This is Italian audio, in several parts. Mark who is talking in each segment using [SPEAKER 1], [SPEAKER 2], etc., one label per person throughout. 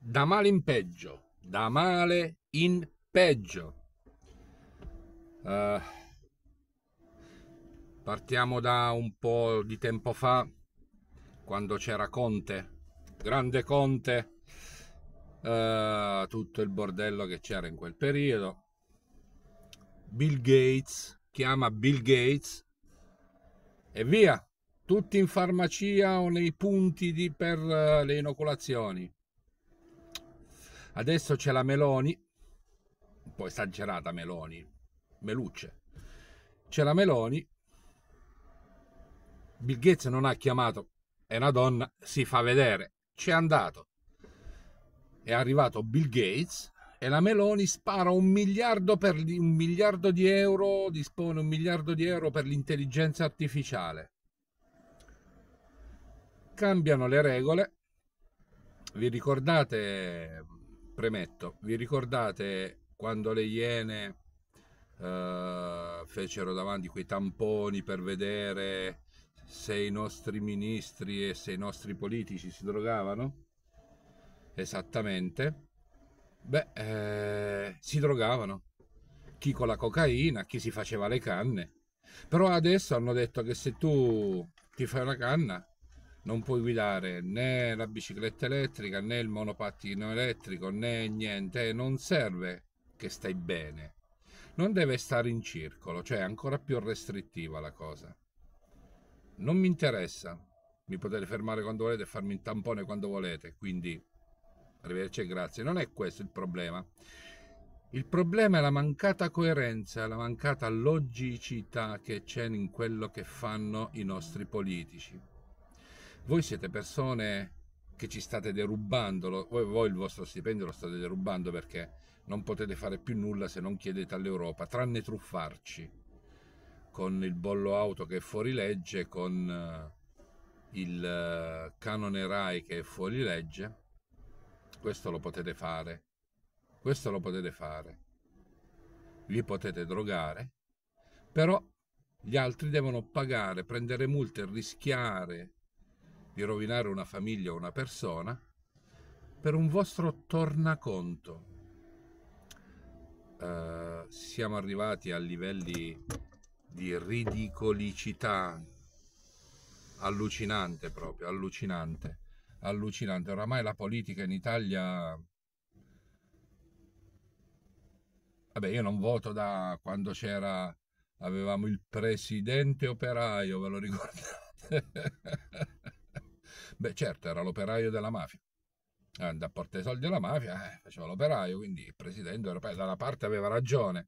[SPEAKER 1] da male in peggio, da male in peggio. Uh, partiamo da un po' di tempo fa, quando c'era Conte, grande Conte, uh, tutto il bordello che c'era in quel periodo. Bill Gates chiama Bill Gates e via, tutti in farmacia o nei punti di, per uh, le inoculazioni. Adesso c'è la Meloni, un po' esagerata Meloni, Melucce. C'è la Meloni, Bill Gates non ha chiamato, è una donna, si fa vedere, c'è andato. È arrivato Bill Gates e la Meloni spara un miliardo, per, un miliardo di euro, dispone un miliardo di euro per l'intelligenza artificiale cambiano le regole. Vi ricordate, premetto, vi ricordate quando le Iene uh, fecero davanti quei tamponi per vedere se i nostri ministri e se i nostri politici si drogavano? Esattamente. Beh, eh, si drogavano. Chi con la cocaina, chi si faceva le canne. Però adesso hanno detto che se tu ti fai una canna non puoi guidare né la bicicletta elettrica né il monopattino elettrico né niente, non serve che stai bene. Non deve stare in circolo, cioè è ancora più restrittiva la cosa. Non mi interessa, mi potete fermare quando volete e farmi un tampone quando volete, quindi arrivederci e grazie. Non è questo il problema. Il problema è la mancata coerenza, la mancata logicità che c'è in quello che fanno i nostri politici. Voi siete persone che ci state derubando, voi, voi il vostro stipendio lo state derubando perché non potete fare più nulla se non chiedete all'Europa, tranne truffarci con il bollo auto che è fuori legge, con eh, il eh, canone RAI che è fuori legge. Questo lo potete fare. Questo lo potete fare. Vi potete drogare, però gli altri devono pagare, prendere multe, rischiare di rovinare una famiglia o una persona per un vostro tornaconto. Uh, siamo arrivati a livelli di ridicolicità allucinante proprio, allucinante, allucinante. Oramai la politica in Italia... Vabbè, io non voto da quando c'era, avevamo il presidente operaio, ve lo ricordate? Beh, certo, era l'operaio della mafia. Andava a portare i soldi alla mafia, eh, faceva l'operaio, quindi il presidente europeo da una parte aveva ragione.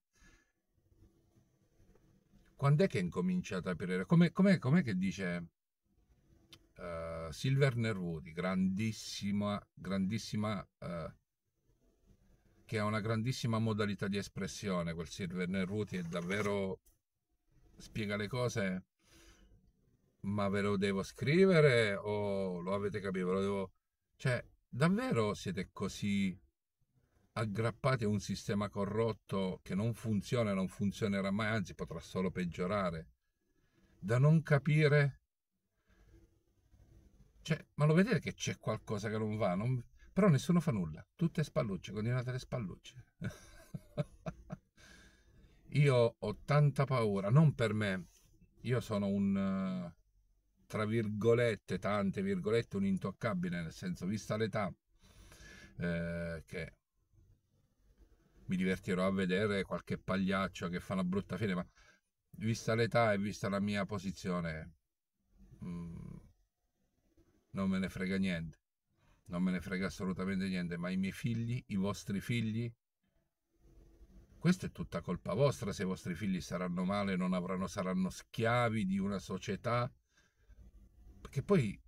[SPEAKER 1] Quando è che è incominciato a aprire? Com'è, com'è, com'è che dice uh, Silver Nervuti, grandissima, grandissima, uh, che ha una grandissima modalità di espressione, quel Silver Nervuti è davvero, spiega le cose ma ve lo devo scrivere o lo avete capito? Ve lo devo... Cioè, davvero siete così aggrappati a un sistema corrotto che non funziona non funzionerà mai, anzi potrà solo peggiorare, da non capire... Cioè, ma lo vedete che c'è qualcosa che non va? Non... Però nessuno fa nulla, tutte spallucce, continuate le spallucce. Io ho tanta paura, non per me, io sono un tra virgolette, tante virgolette, un intoccabile, nel senso, vista l'età, eh, che mi divertirò a vedere qualche pagliaccio che fa una brutta fine, ma vista l'età e vista la mia posizione, mh, mm, non me ne frega niente, non me ne frega assolutamente niente, ma i miei figli, i vostri figli, questa è tutta colpa vostra se i vostri figli saranno male, non avranno, saranno schiavi di una società perché poi...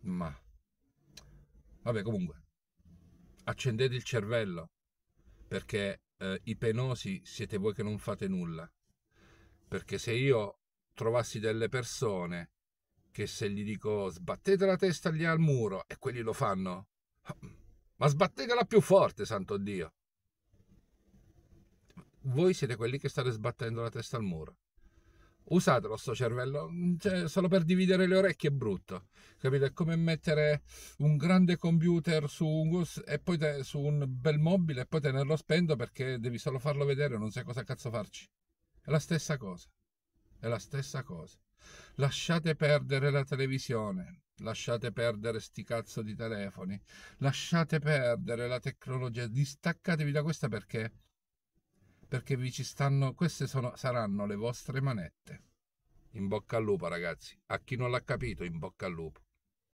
[SPEAKER 1] Ma... Vabbè, comunque. Accendete il cervello. Perché eh, i penosi siete voi che non fate nulla. Perché se io trovassi delle persone che se gli dico sbattete la testa lì al muro e quelli lo fanno, ma sbattetela più forte, santo Dio. Voi siete quelli che state sbattendo la testa al muro usatelo sto cervello, cioè, solo per dividere le orecchie è brutto, capito? È come mettere un grande computer su un, te, su un bel mobile e poi tenerlo spento perché devi solo farlo vedere, non sai cosa cazzo farci. È la stessa cosa, è la stessa cosa. Lasciate perdere la televisione, lasciate perdere sti cazzo di telefoni, lasciate perdere la tecnologia, distaccatevi da questa perché perché vi ci stanno, queste sono, saranno le vostre manette. In bocca al lupo ragazzi, a chi non l'ha capito in bocca al lupo.